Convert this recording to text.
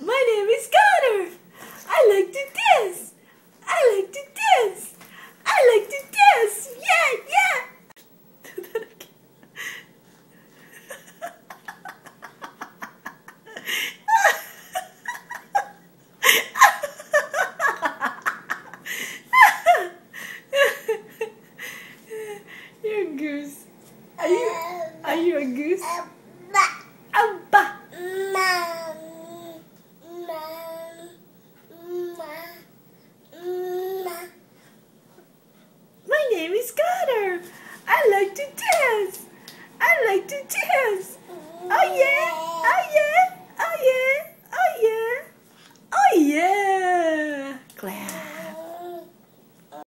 My name is Connor. I like to dance. I like to dance. I like to dance. Yeah, yeah. You're a goose. Are you? Are you a goose? name is Connor. I like to dance. I like to dance. Oh yeah, oh yeah, oh yeah, oh yeah, oh yeah. Glad.